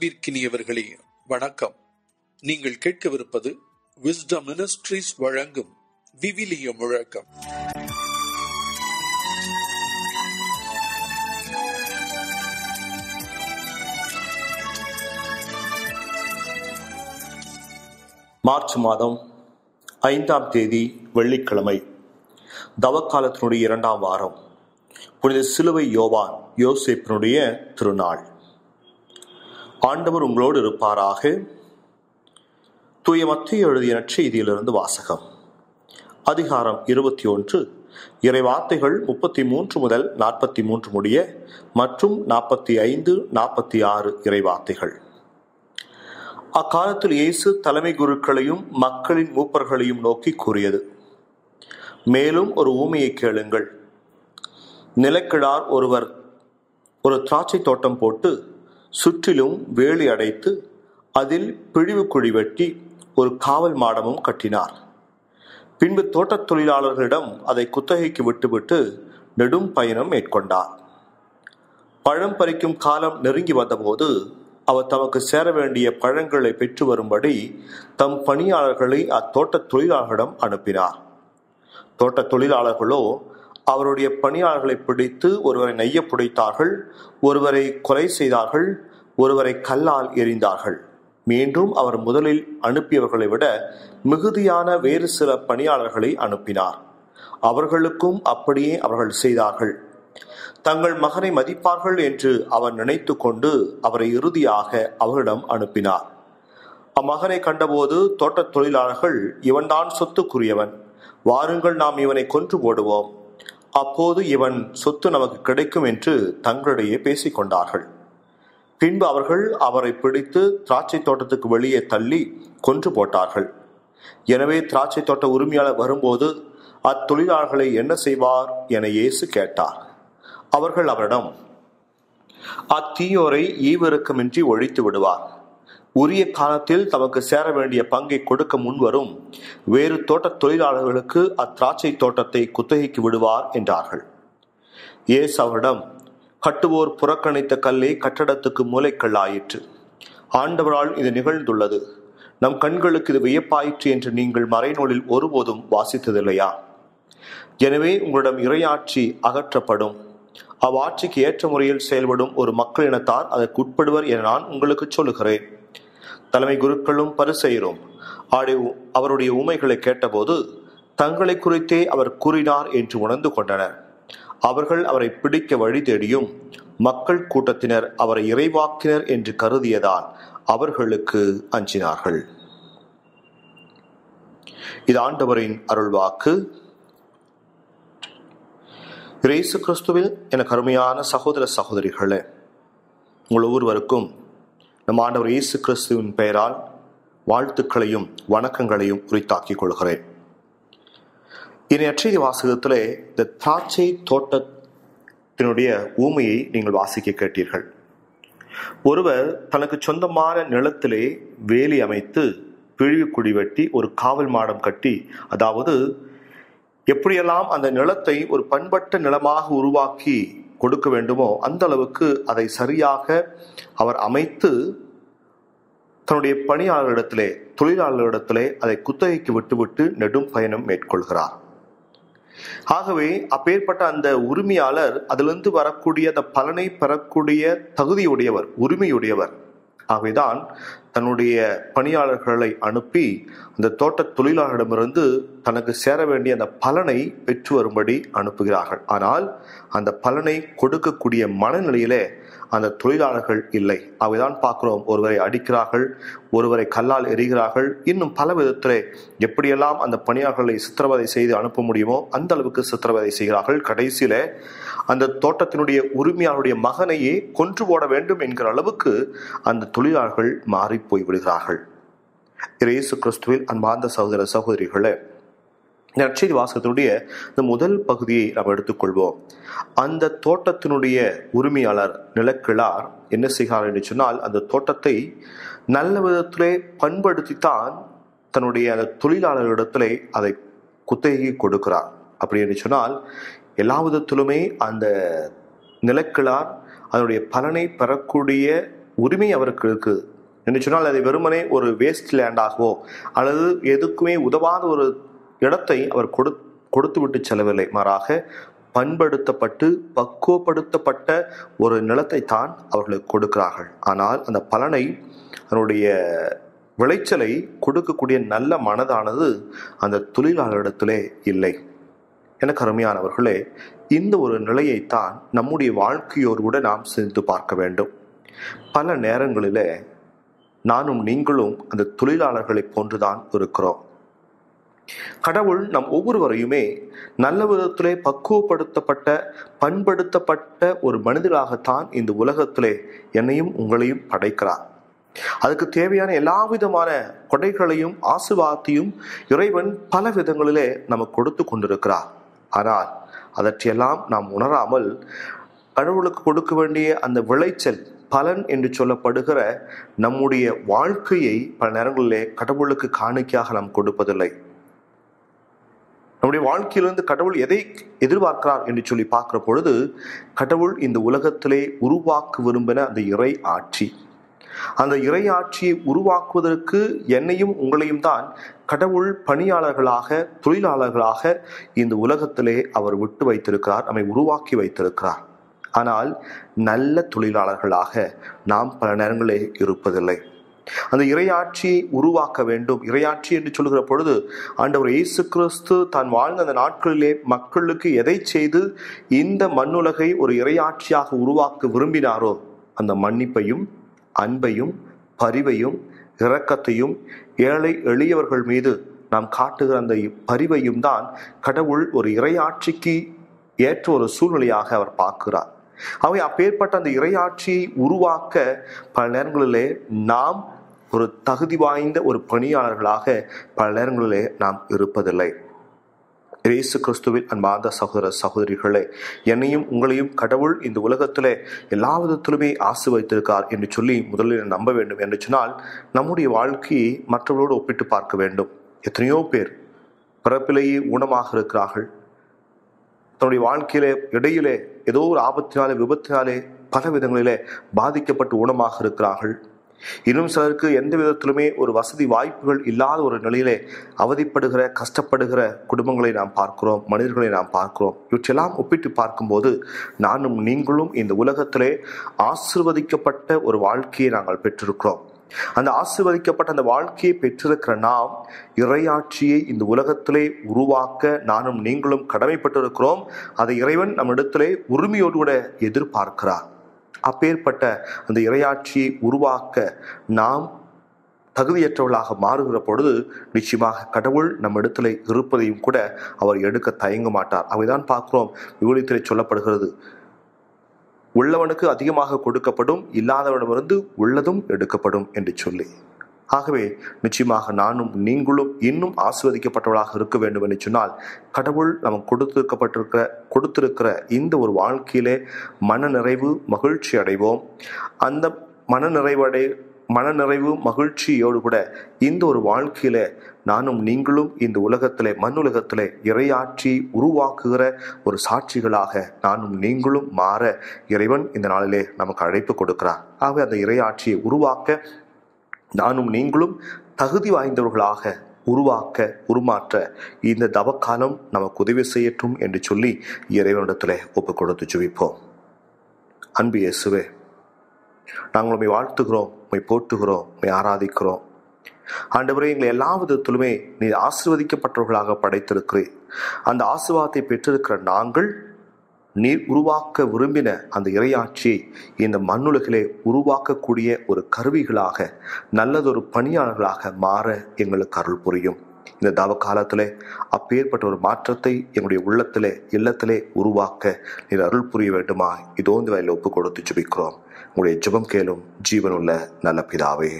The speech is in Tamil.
அன்பிற்கினியவர்களே வணக்கம். நீங்கள் கேட்கவிருப்பது விஸ்டம் மினிஸ்ட்ரீஸ் வழங்கும் விவிலிய முழக்கம். மார்ச் மாதம் ஐந்தாம் தேதி வெள்ளிக்கிழமை தவக்காலத்தினுடைய இரண்டாம் வாரம். புனித சிலுவை யோவான் யோசேப்பினுடைய திருநாள். ஆண்டவர் உங்களோடு இருப்பாராக. தூய மத்திய எழுதிய நற்செய்தியிலிருந்து வாசகம். அதிகாரம் இருபத்தி ஒன்று இறை வார்த்தைகள் முப்பத்தி மூன்று முதல் நாற்பத்தி மூன்று முடிய மற்றும் நாற்பத்தி ஐந்து நாற்பத்தி ஆறு இறை வார்த்தைகள். அக்காலத்தில் இயேசு தலைமை குருக்களையும் மக்களின் மூப்பர்களையும் நோக்கி கூறியது மேலும் ஒரு ஊமையை கேளுங்கள். நிலக்கிழார் ஒருவர் ஒரு திராட்சை தோட்டம் போட்டு சுற்றிலும் வேலி அடைத்து அதில் பிழிவு குழி வெட்டி ஒரு காவல் மாடமும் கட்டினார். பின்பு தோட்டத் தொழிலாளர்களிடம் அதை குத்தகைக்கு விட்டுவிட்டு நெடும் பயணம் மேற்கொண்டார். பழம் பறிக்கும் காலம் நெருங்கி வந்தபோது அவர் தமக்கு சேர வேண்டிய பழங்களை பெற்று வரும்படி தம் பணியாளர்களை அத்தோட்ட தொழிலாளர்களிடம் அனுப்பினார். தோட்ட தொழிலாளர்களோ அவருடைய பணியாளர்களை பிடித்து ஒருவரை நெய்ய புடைத்தார்கள் ஒருவரை கொலை செய்தார்கள் ஒருவரை கல்லால் எறிந்தார்கள். மீண்டும் அவர் முதலில் அனுப்பியவர்களை விட மிகுதியான வேறு சில பணியாளர்களை அனுப்பினார். அவர்களுக்கும் அப்படியே அவர்கள் செய்தார்கள். தங்கள் மகனை மதிப்பார்கள் என்று அவர் நினைத்து கொண்டு அவரை இறுதியாக அவரிடம் அனுப்பினார். அம்மகனை கண்டபோது தோட்டத் தொழிலாளர்கள் இவன்தான் சொத்துக்குரியவன். வாருங்கள் நாம் இவனை கொன்று போடுவோம். அப்போது இவன் சொத்து நமக்கு கிடைக்கும் என்று தங்களிடையே பேசிக்கொண்டார்கள். பின்பு அவர்கள் அவரை பிடித்து திராட்சை தோட்டத்துக்கு வெளியே தள்ளி கொன்று போட்டார்கள். எனவே திராட்சை தோட்ட உரிமையாளர் வரும்போது அத்தொழிலாளர்களை என்ன செய்வார்? என இயேசு கேட்டார். அவர்கள் அவரிடம் அத்தீயோரை ஈவிரக்கமின்றி ஒழித்து விடுவார். உரிய காலத்தில் தமக்கு சேர வேண்டிய பங்கை கொடுக்க முன்வரும். வேறு தோட்ட தொழிலாளர்களுக்கு அத்திராட்சை தோட்டத்தை குத்தகைக்கு விடுவார் என்றார்கள். ஏசு அவரிடம் கட்டுவோர் புறக்கணித்த கல்லே கட்டடத்துக்கு மூளைக்கல்லாயிற்று ஆண்டவரால் இது நிகழ்ந்துள்ளது. நம் கண்களுக்கு இது வியப்பாயிற்று என்று நீங்கள் மறைநூலில் ஒருபோதும் வாசித்ததில்லையா? எனவே உங்களிடம் இறையாட்சி அகற்றப்படும். அவ்வாட்சிக்கு ஏற்ற முறையில் செயல்படும் ஒரு மக்களினத்தார் அதற்கு உட்படுவர் என நான் உங்களுக்கு சொல்லுகிறேன். தலைமை குருக்களும் பரிசெயரும் ஆடி அவருடைய உமைகளை கேட்டபோது தங்களை குறித்தே அவர் கூறினார் என்று உணர்ந்து கொண்டனர். அவர்கள் அவரை பிடிக்க வழி தேடியும் மக்கள் கூட்டத்தினர் அவரை இறைவாக்கினர் என்று கருதியதால் அவர்களுக்கு அஞ்சினார்கள். இது ஆண்டவரின் அருள்வாக்கு. இயேசு கிறிஸ்துவில் எனக்கு அருமையான சகோதர சகோதரிகளே உங்கள் ஒவ்வொருவருக்கும் நம் ஆண்டவர் இயேசு கிறிஸ்துவின் பெயரால் வாழ்த்துக்களையும் வணக்கங்களையும் உரித்தாக்கிக் கொள்கிறேன். இனி அச்செய்தி வாசகத்திலே இந்த திராட்சை தோட்டத்தினுடைய ஊமையை நீங்கள் வாசிக்க கேட்டீர்கள். ஒருவர் தனக்கு சொந்தமான நிலத்திலே வேலி அமைத்து பிழிவு குடி வெட்டி ஒரு காவல் மாடம் கட்டி அதாவது எப்படியெல்லாம் அந்த நிலத்தை ஒரு பண்பட்ட நிலமாக உருவாக்கி கொடுக்க வேண்டுமோ அந்த அளவுக்கு அதை சரியாக அவர் அமைத்து தன்னுடைய பணியாளர்களிடத்திலே தொழிலாளர்களிடத்திலே அதை குத்தகைக்கு விட்டுவிட்டு நெடும் பயணம் மேற்கொள்கிறார். ஆகவே அப்பேற்பட்ட அந்த உரிமையாளர் அதிலிருந்து வரக்கூடிய அந்த பலனை பெறக்கூடிய தகுதியுடையவர் உரிமையுடையவர். ஆகவேதான் தன்னுடைய பணியாளர்களை அனுப்பி அந்த தோட்ட தொழிலாளரிடமிருந்து தனக்கு சேர வேண்டிய அந்த பலனை பெற்று வரும்படி அனுப்புகிறார்கள். ஆனால் அந்த பலனை கொடுக்கக்கூடிய மனநிலையிலே அந்த தொழிலாளர்கள் இல்லை. அவைதான் பார்க்கிறோம் ஒருவரை அடிக்கிறார்கள் ஒருவரை கல்லால் எறிகிறார்கள். இன்னும் பல விதத்திலே எப்படியெல்லாம் அந்த பணியாளர்களை சித்திரவதை செய்து அனுப்ப முடியுமோ அந்த அளவுக்கு சித்திரவதை செய்கிறார்கள். கடைசியில அந்த தோட்டத்தினுடைய உரிமையாளருடைய மகனையே கொன்று போட வேண்டும் என்கிற அளவுக்கு அந்த தொழிலாளர்கள் மாறி போய் விடுகிறார்கள். இயேசு கிறிஸ்துவில் அன்பார்ந்த சகோதர சகோதரிகளே நற்செய்தி வாசகத்தினுடைய இந்த முதல் பகுதியை நாம் எடுத்துக்கொள்வோம். அந்த தோட்டத்தினுடைய உரிமையாளர் நிலக்கிழார் என்ன செய்கிறார் என்று சொன்னால் அந்த தோட்டத்தை நல்ல விதத்திலே பண்படுத்தித்தான் தன்னுடைய அந்த தொழிலாளர்களிடத்திலே அதை குத்தகைக்கு கொடுக்கிறார். அப்படி என்று சொன்னால் எல்லா விதத்திலுமே அந்த நிலக்கிழார் அதனுடைய பலனை பெறக்கூடிய உரிமை அவருக்கு இருக்குது என்று சொன்னால் அதை வெறுமனே ஒரு வேஸ்ட் லேண்டாகவோ அல்லது எதுக்குமே உதவாத ஒரு இடத்தை அவர் கொடு கொடுத்து விட்டு செல்லவில்லை. மாறாக பண்படுத்தப்பட்டு பக்குவப்படுத்தப்பட்ட ஒரு நிலத்தை தான் அவர்களுக்கு கொடுக்கிறார்கள். ஆனால் அந்த பலனை அதனுடைய விளைச்சலை கொடுக்கக்கூடிய நல்ல மனதானது அந்த தொழிலாளரிடத்திலே இல்லை. எனக்கு அருமையானவர்களே இந்த ஒரு நிலையைத்தான் நம்முடைய வாழ்க்கையோடு கூட நாம் சிந்தித்து பார்க்க வேண்டும். பல நேரங்களிலே நானும் நீங்களும் அந்த தொழிலாளர்களைப் போன்றுதான் இருக்கிறோம். கடவுள் நம் ஒவ்வொருவரையுமே நல்ல விதத்திலே பக்குவப்படுத்தப்பட்ட பண்படுத்தப்பட்ட ஒரு மனிதராகத்தான் இந்த உலகத்திலே என்னையும் உங்களையும் படைக்கிறார். அதுக்கு தேவையான எல்லா விதமான கொடைகளையும் ஆசிர்வாதத்தையும் இறைவன் பல விதங்களிலே நமக்கு கொடுத்து கொண்டிருக்கிறார். ஆனால் அதற்றையெல்லாம் நாம் உணராமல் கடவுளுக்கு கொடுக்க வேண்டிய அந்த விளைச்சல் பலன் என்று சொல்லப்படுகிற நம்முடைய வாழ்க்கையை பல நேரங்களிலே கடவுளுக்கு காணிக்கையாக நாம் கொடுப்பதில்லை. நம்முடைய வாழ்க்கையிலிருந்து கடவுள் எதை எதிர்பார்க்கிறார் என்று சொல்லி பார்க்கிற பொழுது கடவுள் இந்த உலகத்திலே உருவாக்க விரும்பின அந்த இறை ஆட்சி. அந்த இறையாட்சியை உருவாக்குவதற்கு என்னையும் உங்களையும் தான் கடவுள் பணியாளர்களாக தொழிலாளர்களாக இந்த உலகத்திலே அவர் விட்டு வைத்திருக்கிறார் நம்மை உருவாக்கி வைத்திருக்கிறார். ஆனால் நல்ல தொழிலாளர்களாக நாம் பல நேரங்களில் இருப்பதில்லை. அந்த இறையாட்சியை உருவாக்க வேண்டும். இறையாட்சி என்று சொல்கிற பொழுது ஆண்டவர் இயேசு கிறிஸ்து தான் வாழ்ந்த அந்த நாட்களிலே மக்களுக்கு எதை செய்து இந்த மண்ணுலகை ஒரு இறையாட்சியாக உருவாக்க விரும்பினாரோ அந்த மன்னிப்பையும் அன்பையும் பரிவையும் இரக்கத்தையும் ஏழை எளியவர்கள் மீது நாம் காட்டுகிற அந்த பரிவையும் தான் கடவுள் ஒரு இறையாட்சிக்கு ஏற்ற ஒரு சூழ்நிலையாக அவர் பார்க்கிறார். அவை அப்பேற்பட்ட அந்த இறையாட்சியை உருவாக்க பல நேரங்களிலே நாம் ஒரு தகுதி வாய்ந்த ஒரு பணியாளர்களாக பல நேரங்களிலே நாம் இருப்பதில்லை. இயேசு கிறிஸ்துவில் அன்பார்ந்த சகோதர சகோதரிகளே என்னையும் உங்களையும் கடவுள் இந்த உலகத்திலே எல்லா விதத்திலுமே ஆசு வைத்திருக்கார் என்று சொல்லி முதலில் நம்ப வேண்டும் என்று சொன்னால் நம்முடைய வாழ்க்கையை மற்றவர்களோடு ஒப்பிட்டு பார்க்க வேண்டும். எத்தனையோ பேர் பிறப்பிலேயே ஊனமாக இருக்கிறார்கள். தன்னுடைய வாழ்க்கையிலே இடையிலே ஏதோ ஒரு ஆபத்தினாலே விபத்தினாலே பல விதங்களிலே பாதிக்கப்பட்டு ஊனமாக இருக்கிறார்கள். இன்னும் சிலருக்கு எந்த விதத்திலுமே ஒரு வசதி வாய்ப்புகள் இல்லாத ஒரு நிலையிலே அவதிப்படுகிற கஷ்டப்படுகிற குடும்பங்களை நாம் பார்க்கிறோம் மனிதர்களை நாம் பார்க்கிறோம். இவற்றெல்லாம் ஒப்பிட்டு பார்க்கும்போது நானும் நீங்களும் இந்த உலகத்திலே ஆசிர்வதிக்கப்பட்ட ஒரு வாழ்க்கையை நாங்கள் பெற்றிருக்கிறோம். அந்த ஆசிர்வதிக்கப்பட்ட அந்த வாழ்க்கையை பெற்றிருக்கிற நாம் இறையாட்சியை இந்த உலகத்திலே உருவாக்க நானும் நீங்களும் கடமைப்பட்டிருக்கிறோம். அதை இறைவன் நம்மிடத்திலே உரிமையோடு கூட எதிர்பார்க்கிறார். அப்பேற்பட்ட அந்த இறையாட்சியை உருவாக்க நாம் தகுதியற்றவர்களாக மாறுகிற பொழுது நிச்சயமாக கடவுள் நம்ம இடத்துல இருப்பதையும் கூட அவர் எடுக்க தயங்க மாட்டார். அவைதான் பார்க்கிறோம். விவலியத்திலே சொல்லப்படுகிறது. உள்ளவனுக்கு அதிகமாக கொடுக்கப்படும் இல்லாதவனிடமிருந்து உள்ளதும் எடுக்கப்படும் என்று சொல்லி. ஆகவே நிச்சயமாக நானும் நீங்களும் இன்னும் ஆசிர்வதிக்கப்பட்டவர்களாக இருக்க வேண்டும் என்று சொன்னால் கடவுள் நமக்கு கொடுத்திருக்கப்பட்டிருக்கிற கொடுத்திருக்கிற இந்த ஒரு வாழ்க்கையிலே மன நிறைவு மகிழ்ச்சி அடைவோம். அந்த மன நிறைவடை மனநிறைவு மகிழ்ச்சியோடு கூட இந்த ஒரு வாழ்க்கையில நானும் நீங்களும் இந்த உலகத்திலே மண்ணுலகத்திலே இறையாற்றி உருவாக்குகிற ஒரு சாட்சிகளாக நானும் நீங்களும் மாற இறைவன் இந்த நாளிலே நமக்கு அழைப்பு கொடுக்கிறார். ஆகவே அந்த இறையாட்சியை உருவாக்க நானும் நீங்களும் தகுதி வாய்ந்தவர்களாக உருவாக்க உருமாற்ற இந்த தவக்காலம் நமக்கு உதவி செய்யட்டும் என்று சொல்லி இறைவனிடத்தில் ஒப்பு கொடுத்து ஜுவிப்போம் அன்பு இயேசுவே நாங்கள் உண்மை வாழ்த்துகிறோம் உண்மை போற்றுகிறோம் உண்மை ஆராதிக்கிறோம். ஆண்டவரே எங்களை எல்லா விதத்திலுமே நீ ஆசிர்வதிக்கப்பட்டவர்களாக படைத்திருக்கிறேன் அந்த ஆசிர்வாதத்தை பெற்றிருக்கிற நாங்கள் நீர் உருவாக்க விரும்பின அந்த இரையாட்சியை இந்த மண்ணுலகிலே உருவாக்கக்கூடிய ஒரு கருவிகளாக நல்லதொரு பணியாளர்களாக மாற எங்களுக்கு அருள் புரியும். இந்த தவ காலத்திலே அப்பேற்பட்ட ஒரு மாற்றத்தை எங்களுடைய உள்ளத்திலே இல்லத்திலே உருவாக்க நீர் அருள் புரிய வேண்டுமா? இதோ இந்த வயலில் ஒப்பு கொடுத்து ஜெபிக்கிறோம். உங்களுடைய ஜெபம் கேளும் ஜீவனுள்ள நல்ல பிதாவே.